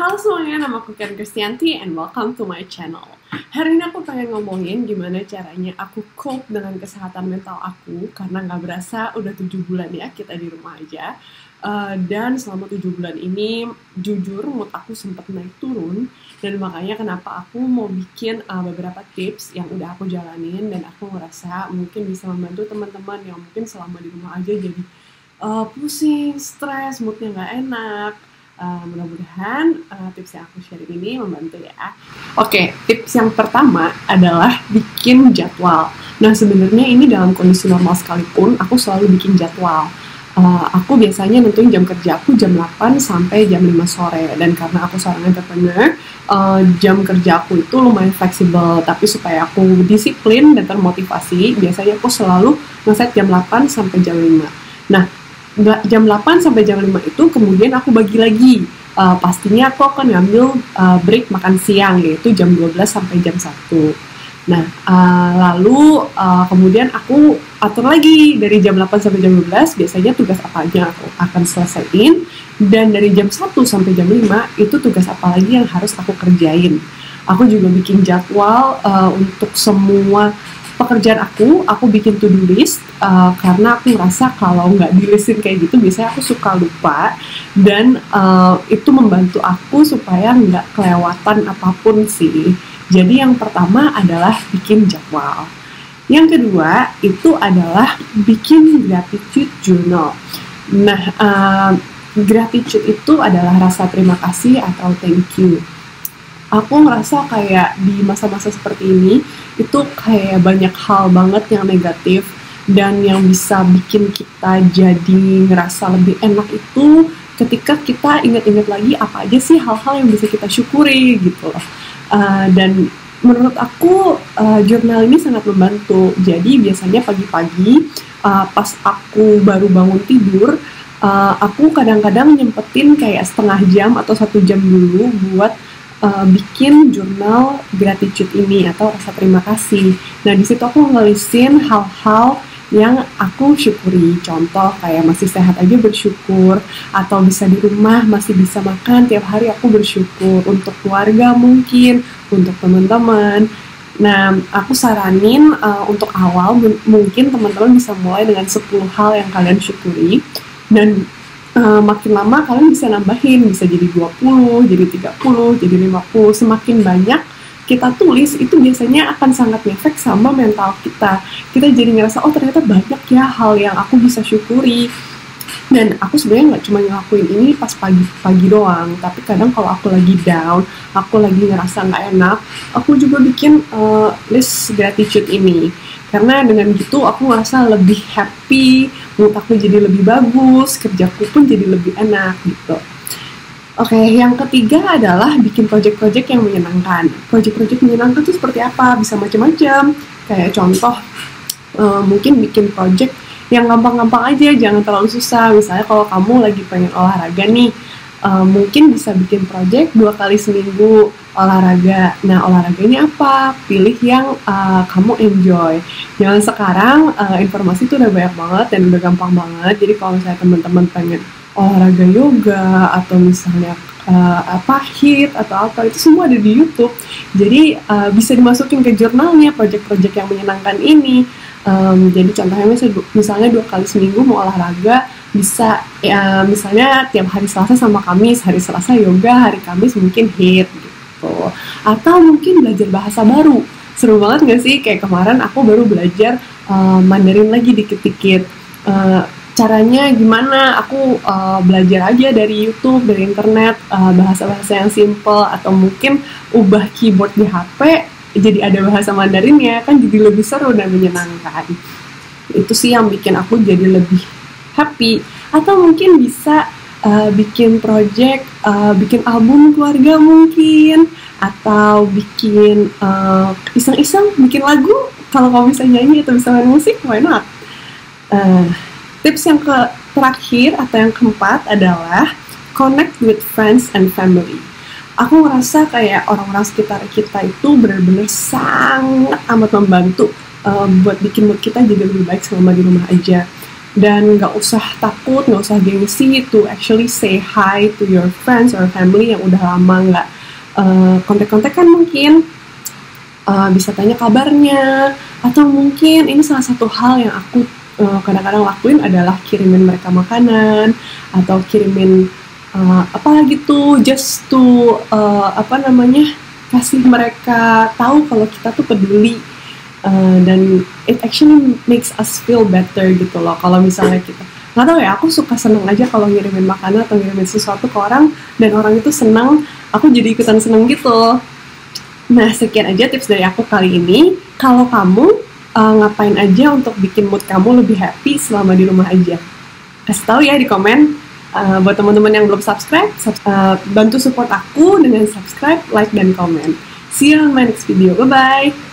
Niken Kristianti and welcome to my channel. Hari ini aku pengen ngomongin gimana caranya aku cope dengan kesehatan mental aku karena nggak berasa udah tujuh bulan ya kita di rumah aja. Uh, dan selama tujuh bulan ini jujur mood aku sempat naik turun dan makanya kenapa aku mau bikin uh, beberapa tips yang udah aku jalanin dan aku ngerasa mungkin bisa membantu teman-teman yang mungkin selama di rumah aja jadi uh, pusing, stres, moodnya nggak enak, Uh, mudah-mudahan uh, tips yang aku share ini membantu ya. Oke, okay, tips yang pertama adalah bikin jadwal. Nah, sebenarnya ini dalam kondisi normal sekalipun, aku selalu bikin jadwal. Uh, aku biasanya nentuin jam kerja aku jam 8 sampai jam 5 sore. Dan karena aku seorang entrepreneur, uh, jam kerja aku itu lumayan fleksibel. Tapi supaya aku disiplin dan termotivasi, biasanya aku selalu ngeset jam 8 sampai jam 5. Nah, jam 8 sampai jam 5 itu kemudian aku bagi lagi. Uh, pastinya aku akan ngambil uh, break makan siang yaitu jam 12 sampai jam 1 nah uh, lalu uh, kemudian aku atur lagi dari jam 8 sampai jam 12 biasanya tugas apa aja aku akan selesaiin. Dan dari jam 1 sampai jam 5 itu tugas apa lagi yang harus aku kerjain. Aku juga bikin jadwal uh, untuk semua pekerjaan aku, aku bikin to-do list uh, karena aku ngerasa kalau nggak di listin kayak gitu, biasanya aku suka lupa dan uh, itu membantu aku supaya nggak kelewatan apa pun sih. Jadi yang pertama adalah bikin jadwal. Yang kedua itu adalah bikin gratitude journal. Nah, uh, gratitude itu adalah rasa terima kasih atau thank you aku ngerasa kayak di masa-masa seperti ini itu kayak banyak hal banget yang negatif dan yang bisa bikin kita jadi ngerasa lebih enak itu ketika kita ingat-ingat lagi apa aja sih hal-hal yang bisa kita syukuri gitu loh. Uh, dan menurut aku uh, jurnal ini sangat membantu. Jadi biasanya pagi-pagi uh, pas aku baru bangun tidur uh, aku kadang-kadang nyempetin kayak setengah jam atau satu jam dulu buat uh, bikin jurnal gratitude ini atau rasa terima kasih. Nah di situ aku ngelisin hal-hal yang aku syukuri. Contoh kayak masih sehat aja bersyukur, atau bisa di rumah masih bisa makan tiap hari aku bersyukur. Untuk keluarga mungkin, untuk teman-teman. Nah, aku saranin uh, untuk awal mungkin teman-teman bisa mulai dengan 10 hal yang kalian syukuri dan uh, makin lama kalian bisa nambahin bisa jadi 20 jadi 30 jadi 50 semakin banyak kita tulis itu biasanya akan sangat efek sama mental kita. Kita jadi ngerasa oh ternyata banyak ya hal yang aku bisa syukuri. Dan aku sebenarnya nggak cuma ngelakuin ini pas pagi-pagi doang tapi kadang kalau aku lagi down aku lagi ngerasa nggak enak aku juga bikin uh, list gratitude ini. Karena dengan gitu aku ngerasa lebih happy mood aku jadi lebih bagus kerjaku pun jadi lebih enak gitu Oke, okay, yang ketiga adalah bikin project-project yang menyenangkan. Project-project menyenangkan itu seperti apa? Bisa macam-macam. Kayak contoh, uh, mungkin bikin project yang gampang-gampang aja, jangan terlalu susah. Misalnya kalau kamu lagi pengen olahraga nih, uh, mungkin bisa bikin project dua kali seminggu olahraga. Nah, olahraga ini apa? Pilih yang uh, kamu enjoy. Jangan sekarang uh, informasi itu udah banyak banget dan udah gampang banget. Jadi kalau misalnya teman-teman pengen olahraga yoga atau misalnya uh, apa hit atau apa itu semua ada di YouTube. Jadi uh, bisa dimasukin ke jurnalnya project-project yang menyenangkan ini. Um, jadi contohnya misalnya, misalnya dua kali seminggu mau olahraga bisa ya misalnya tiap hari Selasa sama Kamis, hari Selasa yoga, hari Kamis mungkin hit gitu. Atau mungkin belajar bahasa baru. Seru banget gak sih? Kayak kemarin aku baru belajar uh, Mandarin lagi dikit-dikit. Uh, caranya gimana? Aku uh, belajar aja dari YouTube, dari internet, bahasa-bahasa uh, yang simple atau mungkin ubah keyboard di HP jadi ada bahasa Mandarinnya kan jadi lebih seru dan menyenangkan. Itu sih yang bikin aku jadi lebih happy atau mungkin bisa uh, bikin project, uh, bikin album keluarga mungkin atau bikin uh, iseng-iseng bikin lagu. Kalau kamu bisa nyanyi atau bisa main musik why not? Uh, tips yang ke terakhir atau yang keempat adalah connect with friends and family. Aku ngerasa kayak orang-orang sekitar kita itu benar-benar sangat amat membantu uh, buat bikin mood kita jadi lebih baik selama di rumah aja dan nggak usah takut nggak usah gengsi to actually say hi to your friends or family yang udah lama nggak uh, kontak-kontakan mungkin. Uh, bisa tanya kabarnya. Atau mungkin ini salah satu hal yang aku uh, kadang-kadang lakuin adalah kirimin mereka makanan atau kirimin uh, apa gitu just to uh, apa namanya kasih mereka tahu kalau kita tuh peduli uh, dan it actually makes us feel better gitu loh kalau misalnya kita nggak tahu ya aku suka seneng aja kalau ngirimin makanan atau ngirimin sesuatu ke orang dan orang itu seneng aku jadi ikutan seneng gitu. Nah sekian aja tips dari aku kali ini. Kalau kamu uh, ngapain aja untuk bikin mood kamu lebih happy selama di rumah aja? Kasih tahu ya di komen. Uh, buat teman-teman yang belum subscribe sub, uh, bantu support aku dengan subscribe like dan komen. See you on my next video. Bye bye